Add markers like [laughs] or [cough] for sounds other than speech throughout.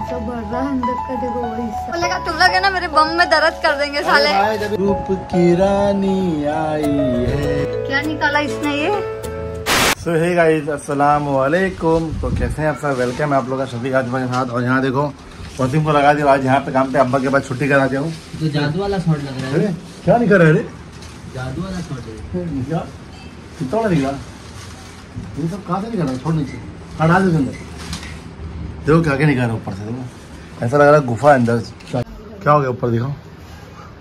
भर रहा है अंदर का देखो बोलेगा तुम लोग है ना मेरे बम में दर्द कर देंगे साले। रूप की रानी आई है। क्या निकाला इसने ये? सो हे गाइस अस्सलाम वालेकुम तो कैसे हैं आप सब? वेलकम है आप लोग का शफीक आज मेरे साथ। और यहाँ देखो वसीम को लगा दिया आज यहाँ पे काम पे अब्बा के बाद छुट्टी करा दिया हूँ। तो जादू वाला शॉट लग रहा है। अरे क्या नहीं कर रहे अरे जादू वाला शॉट कितना निकला? ये सब कहाँ से निकला? छोड़ नीचे। हटा दे अंदर। देखो क्या क्या निकल रहा ऊपर से देखो। ऐसा लग रहा है गुफा अंदर। क्या हो गया ऊपर दिखाओ।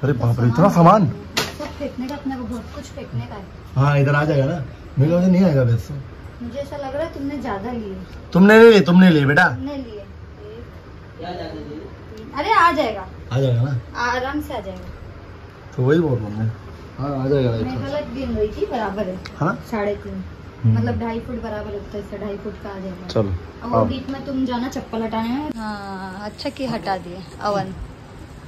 अरे बाप रे इतना सामान। सब फेंकने का अपने को बहुत कुछ फेंकने का है। हाँ इधर आ जाएगा ना। मेरे वजह नहीं आएगा वैसे। मुझे ऐसा लग रहा है तुमने ज़्यादा लिए। तुमने नहीं लिए तुमने लिए बेटा। अरे आ जाएगा। आ जाएगा ना? आराम से आ जाएगा। तो वही बोल रहा हूँ मैं। हाँ आ जाएगा मैं गलत गिन रही थी बराबर है। हाँ? साढ़े तीन। मतलब ढाई फुट बराबर लगता है इससे ढाई फुट का आ जाएगा। चलो आओ। बीच में तुम जाना चप्पल हटाने हाँ? अच्छा की हटा दिए अवन।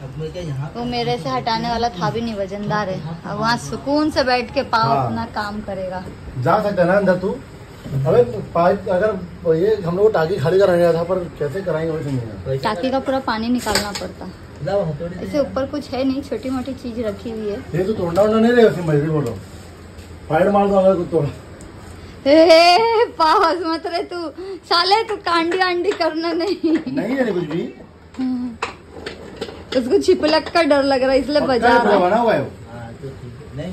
अब मैं वो मेरे से हटाने वाला था भी नहीं वजनदार है। अब वहाँ सुकून से बैठ के पाव हाँ। अपना काम करेगा। जा सकते हैं ना अंदर तू? अबे पाइप अगर ये हम लोग टाकी खड़ी कराने था पर कैसे कराएँगे टाकी का पूरा पानी निकालना पड़ता। ऐसे ऊपर कुछ है नहीं छोटी मोटी चीज़ रखी हुई है। ये तो तोड़ना नहीं रहेगा बोल। फाइट मार दो अगर कुछ तोड़ा ए, पावस मत रे तू। साले तू कांडी आंडी करना नहीं। नहीं है कुछ भी। उसको छिपलक का डर लग रहा है इसलिए बजा है, रहा बना हुआ है वो? हाँ तो ठीक है। नहीं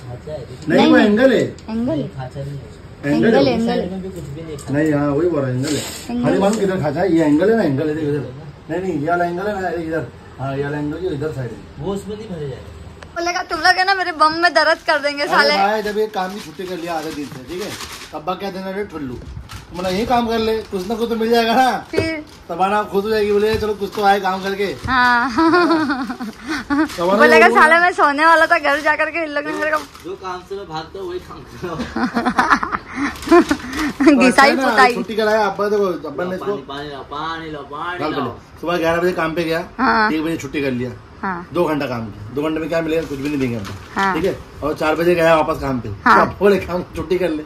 खाचा है वो एंगल है। है। एंगल खाचा है एंगल एंगल है है। भी नहीं खाचा। हाँ वही बोल रहा है एंगल है। एंगल खाली मालूम किधर खाता है? ये एंगल है ना एंगल है इधर। नहीं नहीं ये वाला एंगल है ना इधर हाँ ये वाला एंगल इधर साइड है। वो उसमें नहीं भरे जाएगा। बोलेगा तुम लोग है ना मेरे बम में दर्द कर देंगे साले। भाई जब ये काम की छुट्टी कर लिया आधे दिन से ठीक है? अब्बा क्या देना रे ठुल्लू। मतलब यही काम कर ले कुछ ना कुछ तो मिल जाएगा ना। फिर? तबाना आप खुद हो जाएगी बोले चलो कुछ तो आए काम करके। हाँ। तबाना बोलेगा साले मैं सोने वाला था घर जा करके इन लोग ने मेरे को जो काम से मैं भागता हूँ वही काम कर को [laughs] घिसाई पुताई छुट्टी कराया अब्बा देखो अब्बा ने इसको पानी पानी लाओ पानी लाओ पानी पहले सुबह ग्यारह बजे काम पे गया हाँ। एक बजे छुट्टी कर लिया। हाँ। दो घंटा काम किया। दो घंटे में क्या मिलेगा? कुछ भी नहीं देंगे हमको। हाँ। ठीक है? और चार बजे गया वापस काम पे। हाँ। तो बोले काम छुट्टी कर ले।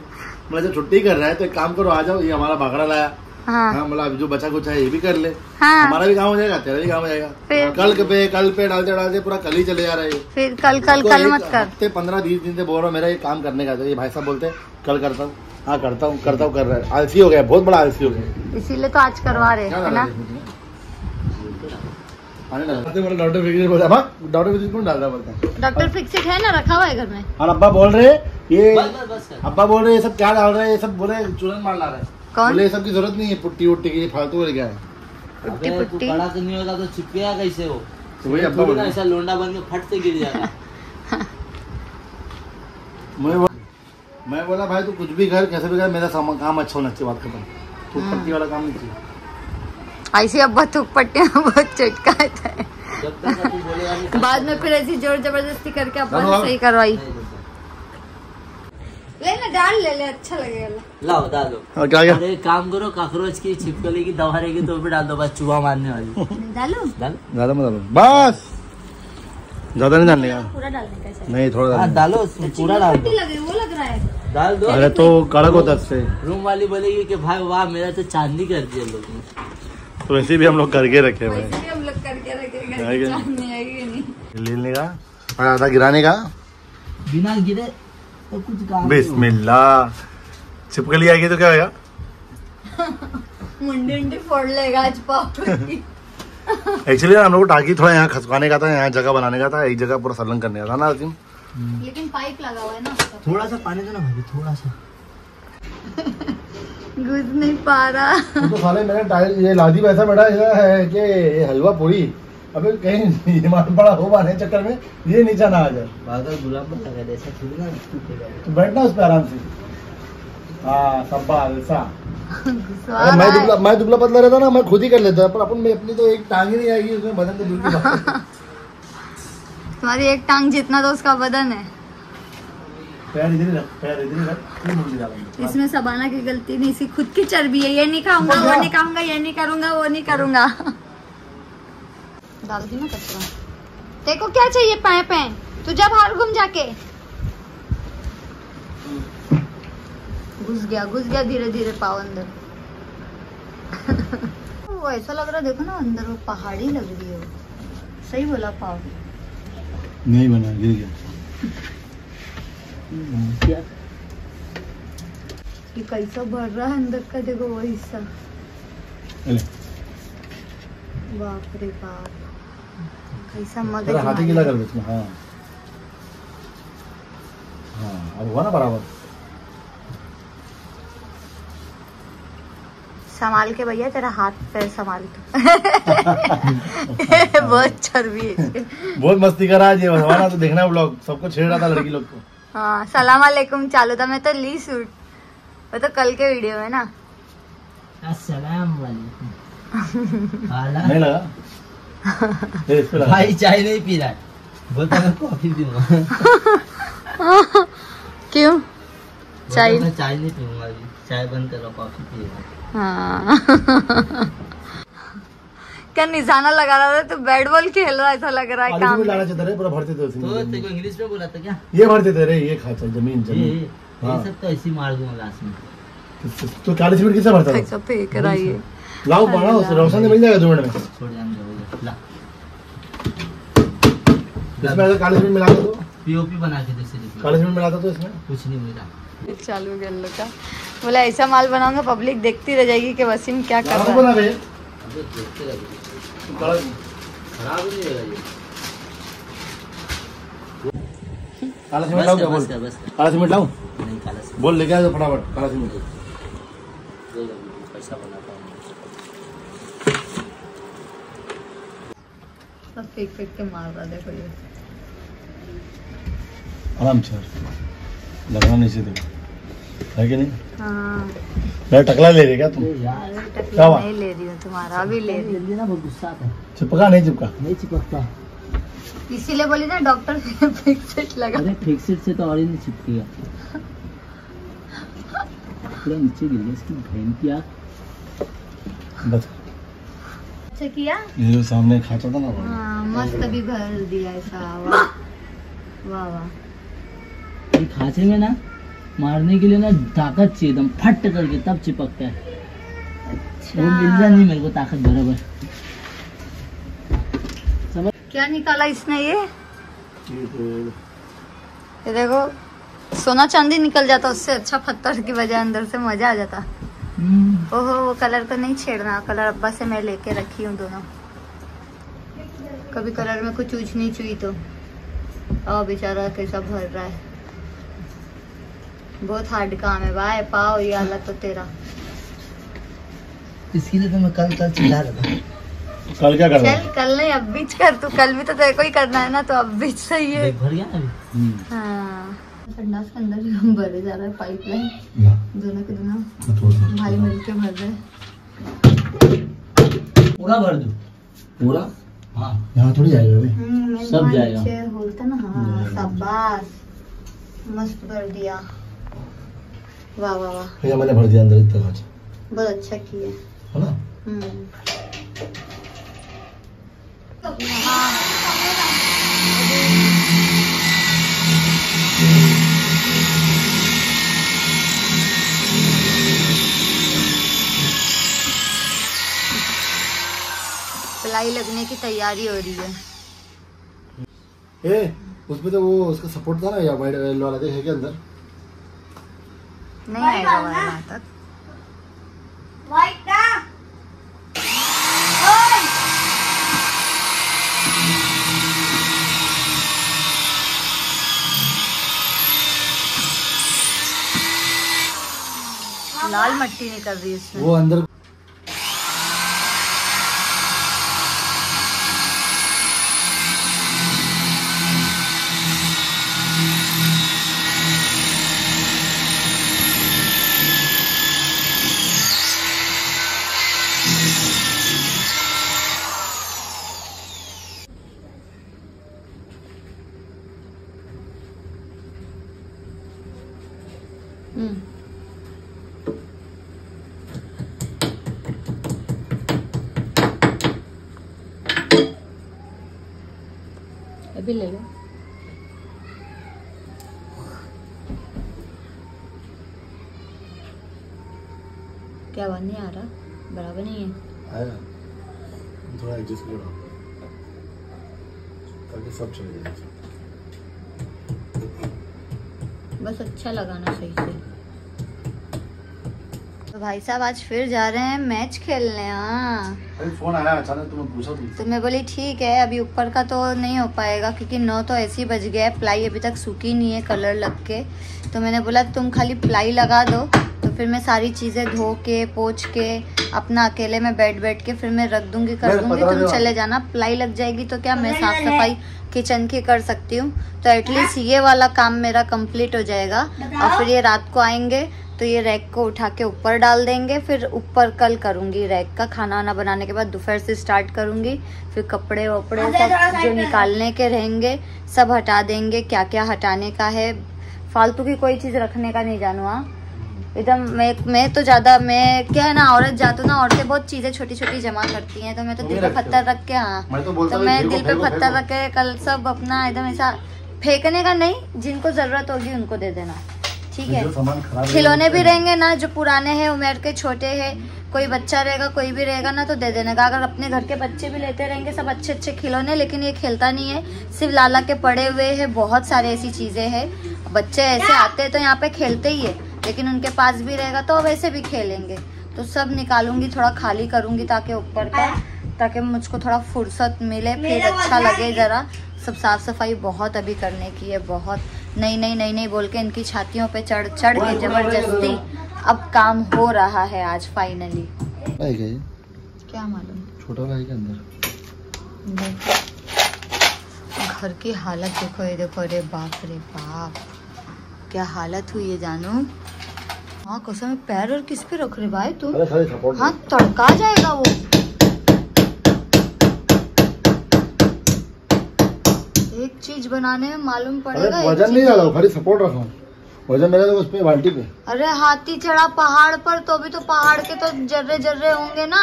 मतलब जब छुट्टी कर रहा है तो एक काम करो आ जाओ। ये हमारा भागड़ा लाया। हाँ। हाँ मतलब जो बचा कुछ है ये भी कर ले। हाँ। हमारा भी काम हो जाएगा तेरा भी काम हो जाएगा। कल पे कल पे डालते डालते पूरा कल ही चले जा रहे हैं। फिर कल कल तो कल मत कर। हफ़्ते पंद्रह बीस दिन से बोल रहा हूँ मेरा ये काम करने का। ये भाई साहब बोलते कल करता हूँ। हाँ करता हूँ करता हूँ कर रहा है। आलसी हो गया बहुत बड़ा आलसी हो गया। इसीलिए तो आज करवा रहे है ना है इसमें? पानी डाला सबसे बड़ा डॉक्टर है "अब्बा, डॉक्टर फ़िक्र कौन डाल रहा है?" बोलता है? डॉक्टर फिक्सिक है ना रखा हुआ है घर में? और अब्बा बोल रहे ये बस बस बस कर अब्बा बोल रहे ये सब क्या डाल रहे हैं? ये सब बोले चूरन मार ला रहे हैं। कौन? बोले ये सब की ज़रूरत नहीं है पुट्टी उट्टी की ये फालतू बोले क्या है? पुट्टी तू पुट्टी। तो नहीं तो चिपकेगा कैसे वो। तो वही अब्बा थोड़ी बोल ना रहे ऐसा लोंडा बन के फट से गिर जाएगा [laughs] मैं बोला मैं बोला भाई तू कुछ भी कर कैसे भी कर मेरा काम अच्छा होना चाहिए बात खत्म। तू पट्टी वाला काम नहीं चाहिए। ऐसी अब्बा थूक पट्टियाँ बहुत [laughs] चटकाता है। बाद में फिर ऐसी ज़ोर ज़बरदस्ती करके अब। सही करवाई। नहीं ले ना डाल ले ले अच्छा लगेगा लाओ डालो। और क्या क्या? अरे काम करो काकरोच की छिपकली की दवा रहेगी तो भी डाल दो बस चूहा मारने वाली। [laughs] डालो। डाल। ज़्यादा मत डालो। बस। ज़्यादा नहीं डालने का? पूरा डालने का नहीं थोड़ा हाँ डालो पूरा डाल पट्टी दो। लगे वो लग रहा है। डाल दो। अरे तो कड़क होता है रूम वाली बोलेगी कि भाई वाह मेरा तो चांदी कर दिया लोग ने। तो वैसे भी हम लोग करके रखे हुए वैसे भी हम लोग करके रखेंगे है क्या? चांदनी आएगी नहीं। लेने का? और आधा गिराने का? बिना गिरे तो कुछ काम नहीं बिस्मिल्लाह। छिपकली आएगी तो क्या होगा [laughs] मुंडी उंडी फोड़ लेगा आज एक्चुअली हम लोग टाकी थोड़ा यहाँ खसकाने का था यहाँ जगह बनाने का था एक जगह पूरा सलन करने का था ना अर्जुन लेकिन पाइप लगा हुआ है ना। थोड़ा सा पानी दो ना भाभी थोड़ा सा। [laughs] घुस नहीं पा रहा। तो साले मेरे टाइल ये लादी वैसा बैठा है कि ये हलवा पूरी। अबे कहीं ईमान बड़ा हो पाने चक्कर में ये नीचा ना आ जाए। बादल गुलाब का लगा दे ऐसा थोड़ी ना टूटेगा तो बैठना उस पर आराम से। हाँ सब्बा ऐसा घुसवा अरे मैं दुबला मैं दुबला पतला रहता ना मैं खुद ही कर लेता पर अपन में अपनी तो एक टांग ही नहीं आएगी उसमें बदन तो दूर की बात [laughs] तुम्हारी एक टांग जितना तो उसका बदन है। पैर इधर रख पैर इधर रख। इसमें सबाना की गलती नहीं इसकी खुद की चर्बी है ये नहीं खाऊँगा वो नहीं खाऊँगा ये नहीं करूँगा वो नहीं करूँगा। डाल दी ना कचरा देखो क्या चाहिए पाए पाए तू जा बाहर घूम जाके। घुस गया घुस गया धीरे धीरे पाव अंदर। [laughs] वो ऐसा लग रहा है देखो ना अंदर वो पहाड़ी लग रही है। सही बोला पाव। नहीं बना गिर गया। क्या? ये कैसा भर रहा है अंदर का देखो वो हिस्सा बाप रे बाप। कैसा मगज हाथी गिला कर बीच में हाँ। हाँ अब हुआ ना बराबर? संभाल के भैया तेरा हाथ पैर संभाल के। [laughs] बहुत चर्बी है बहुत मस्ती करा आज ये हमारा तो देखना ब्लॉग। सबको छेड़ रहा था लड़की लोग को। हाँ सलाम वालेकुम चालू था मैं तो ली सूट। वो तो कल के वीडियो में ना। अस्सलाम [laughs] नहीं लगा। [laughs] पे भाई चाय नहीं पी रहा है। बोलता मैं कॉफ़ी पीऊँगा। [laughs] क्यों? चाय? मैं चाय नहीं पीऊँगा अभी। चाय बंद करो कॉफ़ी पिएगा हाँ। क्या निशाना लगा रहा था? तू बैट बॉल खेल रहा ऐसा लग रहा है काम में। लाना चाहते रहे पूरा भरते थे तो में तेरे को इंग्लिश में बोला था क्या? ये भरते थे रे ये खाता ज़मीन ये ज़मीन। ये। हाँ। सब तो ऐसे मार दूँगा लास्ट में। तो चालीस मिनट किससे भरता फेंक रहा है लाओ बढ़ाओ रोशन मिल जाएगा दो मिनट में। छोड़ जाने ला। इसमें अगर मिनट मिला दो पीओपी बना के दे सिर्फ़ चालीस मिनट मिलाता तो इसमें? कुछ नहीं मिला। चालू कर लो का बोला ऐसा माल बनाऊँगा पब्लिक देखती रह जाएगी कि वसीम क्या कर रहा बना है खराब नहीं ये। काला सीमेंट लाओ क्या बोल। काला सीमेंट लाओ नहीं काला से बोल लेके आ जाओ फटाफट काला सीमेंट। पैसा बनाता हूँ। सब फेंक फेंक के मार रहा देखो ये आराम से। लगना नहीं चाहिए है कि नहीं? हाँ। मैं टकला ले रही क्या तुम क्या हुआ? नहीं ले रही हूँ तुम्हारा अभी ले रही जल्दी ना बहुत गुस्सा है। चिपका नहीं चिपका? नहीं चिपकता। हूँ इसीलिए बोली ना डॉक्टर फिक्स [laughs] लगा। अरे फिक्सिट से तो और ही नहीं चिपकेगा पूरा नीचे गिर गया इसकी बहन की आँख। बस। अच्छा किया? ये जो सामने खाचा था ना। हाँ मस्त अभी भर दिया ऐसा वाह। वाह वाह। ये खांचे में ना मारने के लिए ना ताकत चाहिए एकदम फट करके तब चिपकता है। अच्छा। वो मिल रहा नहीं मेरे को ताकत बराबर। क्या निकाला इसने ये? ये देखो सोना चांदी निकल जाता उससे अच्छा पत्थर की वजह अंदर से मज़ा आ जाता। हम्म, ओहो वो कलर तो नहीं छेड़ना कलर अब्बा से मैं लेके रखी हूँ दोनों। कभी कलर में कुछ ऊंच नीच हुई तो। आओ बेचारा कैसा भर रहा है। बहुत हार्ड काम है भाई पाओ ये हालत तो तेरा। इसके लिए तो मैं कल कल चिल्ला रहा था। कल क्या कर रहा चल कल नहीं अब बीच कर तू कल भी तो तेरे को ही करना है ना तो अब बीच सही है। भर गया ना अभी? हम्म, हाँ। संडास के अंदर ही हम भरे जा रहा है पाइपलाइन दोनों के दोनों। सा- भाई मिलके भर रहे पूरा भर दू? पूरा? हाँ। यहाँ थोड़ी जाएगा अभी। हम्म, सब जाएगा। बोलता ना हाँ शाबाश। मस्त भर दिया। वाह वाह वाह। भैया मैंने भर दिया अंदर इतना बहुत अच्छा किया। है ना? हम्म लगने की तैयारी हो रही है। ए उसपे तो वो उसका सपोर्ट था ना या वाइट वाला देख है क्या अंदर? नहीं आएगा वहाँ तक लाल मट्टी निकल रही है वो अंदर अभी ले लो। क्या आवाज़ नहीं आ रहा? बराबर नहीं है। आया थोड़ा एडजस्ट करो ताकि सब चले जाए। बस अच्छा लगाना सही से। तो भाई साहब आज फिर जा रहे हैं मैच खेलने हाँ। अरे फ़ोन आया अचानक तुम्हें पूछा तुम तो मैं बोली ठीक है अभी ऊपर का तो नहीं हो पाएगा क्योंकि नौ तो ऐसे ही बज गया है प्लाई अभी तक सूखी नहीं है कलर लग के। तो मैंने बोला तुम खाली प्लाई लगा दो। तो फिर मैं सारी चीज़ें धो के पोछ के अपना अकेले में बैठ बैठ के फिर मैं रख दूँगी कर दूँगी। तुम चले जाना प्लाई लग जाएगी तो क्या मैं साफ़ सफ़ाई किचन की कर सकती हूँ? तो एटलीस्ट ये वाला काम मेरा कंप्लीट हो जाएगा। और फिर ये रात को आएँगे तो ये रैक को उठा के ऊपर डाल देंगे फिर ऊपर कल करूँगी रैक का खाना वाना बनाने के बाद दोपहर से स्टार्ट करूँगी फिर कपड़े वपड़े सब जो निकालने के रहेंगे सब हटा देंगे क्या क्या हटाने का है फालतू की कोई चीज़ रखने का नहीं जानू हाँ। एकदम मैं मैं तो ज़्यादा मैं क्या है ना औरत जातू ना औरतें बहुत चीज़ें छोटी छोटी जमा करती हैं तो मैं तो तुम दिल पे पत्थर रख के हाँ। मैं तो तो मैं दिल पे पत्थर। रख के कल सब अपना एकदम ऐसा फेंकने का नहीं जिनको ज़रूरत होगी उनको दे देना। ठीक है। है, खिलौने भी रहेंगे ना जो पुराने हैं उम्र के छोटे हैं कोई बच्चा रहेगा कोई भी रहेगा ना तो दे देने का। अगर अपने घर के बच्चे भी लेते रहेंगे सब अच्छे अच्छे खिलौने लेकिन ये खेलता नहीं है। सिर्फ़ लाला के पड़े हुए हैं बहुत सारे ऐसी चीज़ें हैं। बच्चे ऐसे आते हैं तो यहाँ पे खेलते ही है लेकिन उनके पास भी रहेगा तो वैसे भी खेलेंगे। तो सब निकालूँगी थोड़ा खाली करूँगी ताकि ऊपर का ताकि मुझको थोड़ा फुर्सत मिले फिर अच्छा लगे जरा। सब साफ़ सफ़ाई बहुत अभी करने की है बहुत। नई नहीं नहीं नई बोल के इनकी छातियों पे चढ़ चढ़ के ज़बरदस्ती। अब काम हो रहा है आज फाइनली भाई क्या मालूम? छोटा भाई के अंदर। घर की हालत देखो ये देखो अरे बाप रे बाप। क्या हालत हुई है जानू? हाँ कसम पैर और किस पे रख रहे भाई तुम अरे खाली सपोर्ट हाँ तड़का जाएगा वो। एक चीज़ बनाने में मालूम पड़ेगा वज़न नहीं डाला खाली सपोर्ट रखा। हूँ वज़न मेरा तो उस पे बाल्टी पे। अरे हाथी चढ़ा पहाड़ पर तो भी तो पहाड़ के तो जर्रे जर्रे होंगे ना।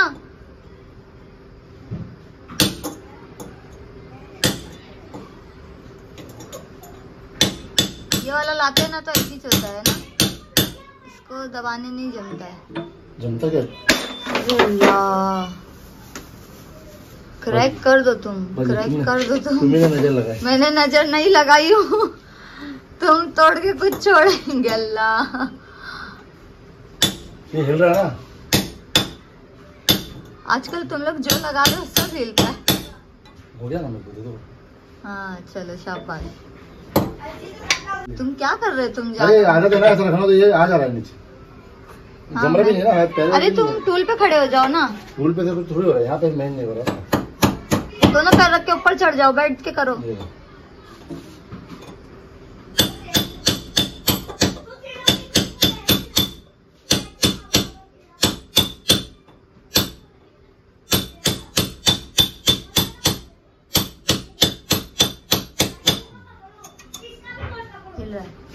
ये वाला लाते हैं ना तो ऐसे चलता है ना। इसको दबाने नहीं जमता है। जमता क्या? क्रैक कर दो तुम क्रैक कर दो तुम। तुम्ही ना नज़र लगाई। मैंने नज़र नहीं लगाई हूँ। तुम तोड़ के कुछ छोड़ेंगे अल्लाह। ये हिल रहा है ना? आजकल तुम लोग जो लगा रहे हो सब हिलता है। हो गया ना मेरे को दे दो। हाँ चलो शाबाश। तुम क्या कर रहे हो तुम अरे जा आने देना ऐसा रखना तो ये आ जा रहा है नीचे। हाँ, जम रहा भी नहीं है ना पैर अरे तुम टूल पे खड़े हो जाओ ना। टूल पे कुछ थोड़ी हो रहा है यहाँ पे मेन नहीं हो रहा। है दोनों पैर रख के ऊपर चढ़ जाओ बैठ के करो।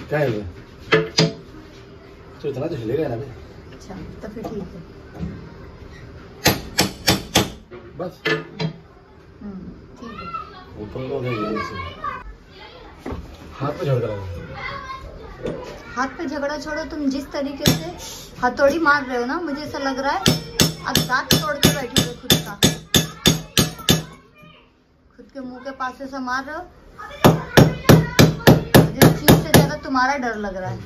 क्या है? तो इतना तो हिलेगा ना अच्छा तो फिर ठीक है। बस। हाथ पे झगड़ा छोड़ो, तुम जिस तरीके से हथौड़ी मार रहे हो ना, मुझे ऐसा लग रहा है अब दांत तोड़ के बैठे हो खुद का। खुद के मुँह के पास ऐसा मार रहे हो। मुझे चीज़ से ज़्यादा तुम्हारा डर लग रहा है।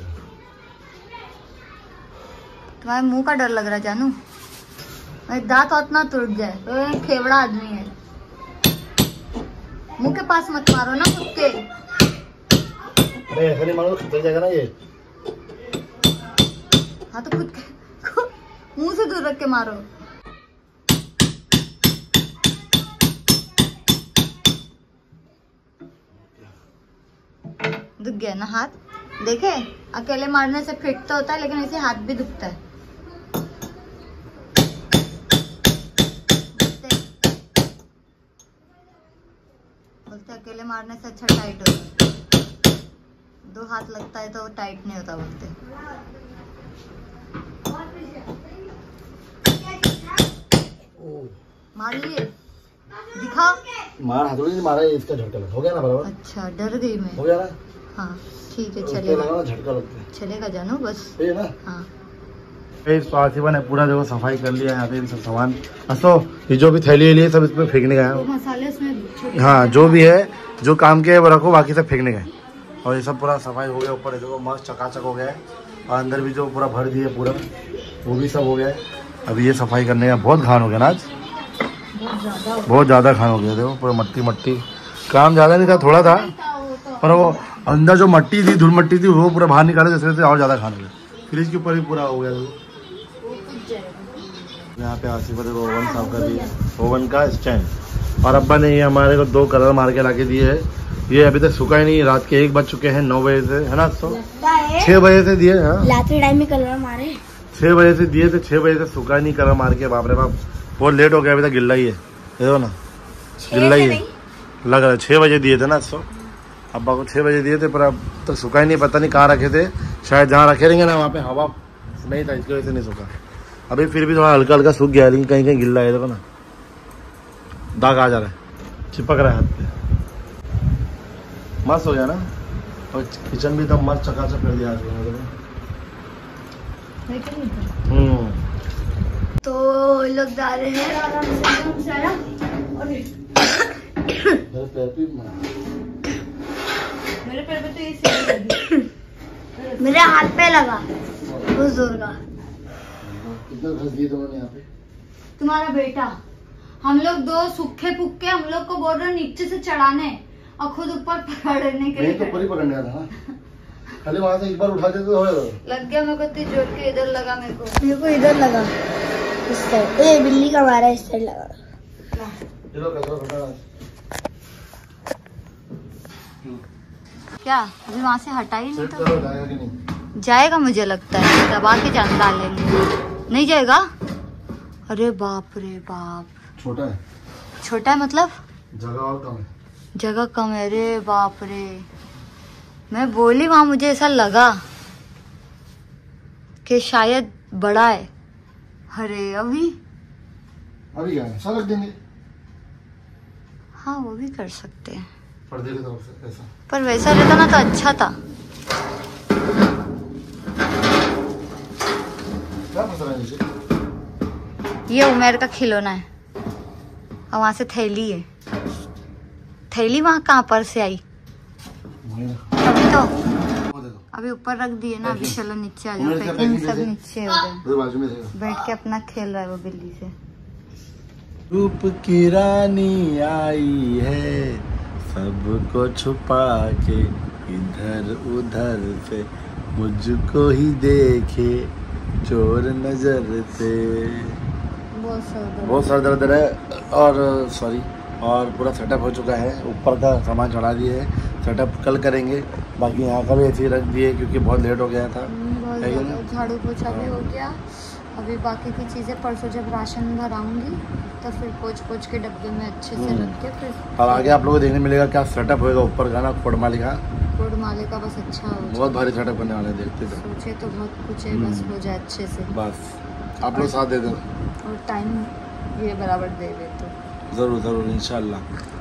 तुम्हारे मुँह का डर लग रहा है, जानू। दांत वात ना टूट जाए खेवड़ा आदमी है। मुँह के पास मत मारो ना खुद के। अरे ऐसा नहीं मारो खतर जाएगा ना ये। हाँ तो खुद के खुद मुँह से दूर रख के मारो। दुख गया ना हाथ? देखे अकेले मारने से फिट तो होता है लेकिन ऐसे हाथ भी दुखता है। अकेले मारने से अच्छा टाइट होता है दो हाथ लगता है तो टाइट नहीं होता बोलते। मार लिए दिखा मार हथौड़ी नहीं मारा ये इसका झटका लगा हो गया ना बराबर? अच्छा डर गई मैं। हो गया ना? हाँ ठीक है चलेगा। लगा ना झटका लगता है। चलेगा जानू बस। ये ना? हाँ। इस आसिफा ने पूरा देखो सफ़ाई कर लिया है यहाँ पे भी सब सामान। असो। ये जो भी थैली वैली है सब इसमें फेंकने गए हैं। मसाले हाँ जो भी है जो काम के है वो रखो बाकी सब फेंकने गए और ये सब पूरा सफ़ाई हो गया ऊपर देखो मस्त चकाचक हो गया है। और अंदर भी जो पूरा भर दिया पूरा वो भी सब हो गया है। अभी ये सफ़ाई करने का बहुत घान हो गया ना आज। बहुत ज़्यादा खान हो गया देखो पूरा मट्टी मट्टी। काम ज़्यादा नहीं था थोड़ा था पर वो अंदर जो मट्टी थी धूल मट्टी थी वो पूरा बाहर निकाले जैसे और ज़्यादा खान हो गया। फ्रिज के ऊपर भी पूरा हो गया देखो। यहाँ पे आसिफ ओवन साफ़ कर दिया ओवन का स्टैंड और अब्बा ने ये हमारे को दो कलर मार के ला के दिए है। ये अभी तक सूखा ही नहीं रात के एक बज चुके हैं नौ बजे से है ना तो? छह बजे से दिए हाँ। टाइम में कलर मारे। छह बजे से दिए थे छह बजे से सूखा ही नहीं कलर मार के बाप रे बाप। बहुत लेट हो गया अभी तक गिल्ला ही। है देखो ना गिल्ला ही। है लग रहा है छह बजे दिए थे ना सो अब्बा को छह बजे दिए थे पर अब तक सूखा ही नहीं पता नहीं कहाँ रखे थे। शायद जहाँ रखे रहेंगे ना वहाँ पे हवा नहीं था इसकी वजह से नहीं सूखा। अभी फिर भी थोड़ा हल्का हल्का सूख गया है, लेकिन कहीं कहीं गिल्ला है देखो ना। दाग आ जा रहा है। चिपक रहा है हाथ पे। मस्त हो गया ना? और किचन भी एकदम मस्त चकाचक कर दिया आज मैंने देखो। हम्म। तो लोग जा रहे हैं। मेरे पैर पे तो ये मेरे हाथ पे लगा। उस ज़ोर का। कितना घस दिए तुमने यहाँ पे? तुम्हारा बेटा हम लोग दो सूखे पुक्के हम लोग को बोल रहे नीचे से चढ़ाने और खुद ऊपर पकड़ने के लिए। तो ऊपर ही पकड़ने था खाली वहाँ से एक बार उठा देते तो हो। लग गया मेरे को इतनी ज़ोर के इधर लगा मेरे को। मेरे को इधर लगा। इस साइड। ए बिल्ली का मारा इस साइड लगा। चलो कचरा फटा क्या? अभी वहाँ से हटा ही नहीं तो जाएगा जाएगा मुझे लगता है। दबा के जान डालेंगे नहीं जाएगा? अरे बाप रे बाप। छोटा है। छोटा है मतलब? जगह और कम है। जगह कम है अरे बाप रे। मैं बोली वहाँ मुझे ऐसा लगा कि शायद बड़ा है। अरे अभी? अभी है? सड़क देंगे। हाँ वो भी कर सकते हैं। ऐसा। पर वैसा रहता ना तो अच्छा था। ये उमेर का खिलौना है। और वहाँ से थैली है। थैली वहाँ कहाँ पर से आई? अभी तो अभी ऊपर रख दिए ना अभी चलो नीचे आ जाओ। पैकिंग सब नीचे हो गए। बैठ के अपना खेल रहा है वो बिल्ली से। रूप की रानी आई है सबको छुपा के इधर उधर से मुझको ही देखे। चोर नज़र से बहुत सर दर्द। है और सॉरी और पूरा सेटअप हो चुका है। ऊपर का सामान चढ़ा दिए है। सेटअप कल करेंगे। बाकी यहाँ का भी ऐसे ही रख दिए क्योंकि बहुत लेट हो गया था। है नहीं? झाड़ू पोछा भी हो गया। अभी बाकी की चीज़ें परसों जब राशन भराऊँगी तो फिर पोछ पोछ के डब्बे में अच्छे से हम्म। रख के फिर और आगे आप लोगों को देखने मिलेगा क्या सेटअप होएगा ऊपर का ना कोटमाली का। माले का बस अच्छा हो बहुत भारी सेटअप करने वाले हैं, देखते थे सोचे तो बहुत कुछ है बस हम्म। हो जाए अच्छे से। बस। आप लोग साथ दे दो। और टाइम ये बराबर दे दे तो। ज़रूर ज़रूर इंशाल्लाह।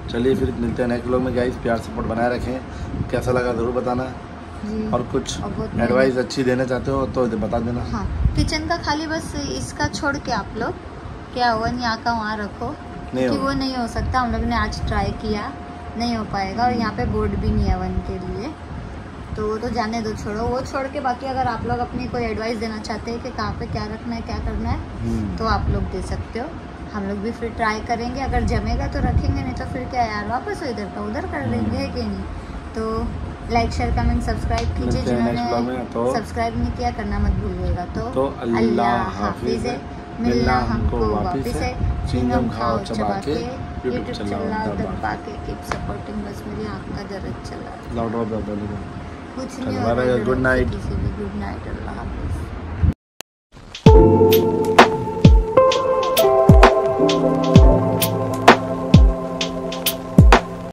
चलिए फिर मिलते हैं नेक्स्ट व्लॉग में। गाइस प्यार सपोर्ट बनाए रखें। कैसा लगा ज़रूर बताना। और कुछ एडवाइस अच्छी देना चाहते हो तो बता देना। हाँ किचन का खाली बस इसका छोड़ के आप लोग। क्या ओवन यहाँ का वहाँ रखो। नहीं कि वो नहीं हो सकता हम लोग ने आज ट्राई किया। नहीं हो पाएगा और यहाँ पे बोर्ड भी नहीं है वन के लिए। तो वो तो जाने दो छोड़ो। वो छोड़ के बाकी अगर आप लोग अपनी कोई एडवाइस देना चाहते हैं कि कहाँ पे क्या रखना है क्या करना है हम्म, तो आप लोग दे सकते हो। हम लोग भी फिर ट्राई करेंगे। अगर जमेगा तो रखेंगे नहीं तो फिर क्या यार वापस वो इधर का उधर कर लेंगे है कि नहीं? तो लाइक शेयर कमेंट सब्सक्राइब कीजिए हैं जिन्होंने तो- सब्सक्राइब नहीं किया करना मत भूलिएगा। तो, तो अल्लाह हाफिज़ है। मिलना हमको वापिस है। चिंगम खाओ चबा के। यूट्यूब सपोर्टिंग बस मेरी आँख का दर्द चला। लाउड ऑफ़. किसी भी गुड नाइट अल्लाह हाफिज़।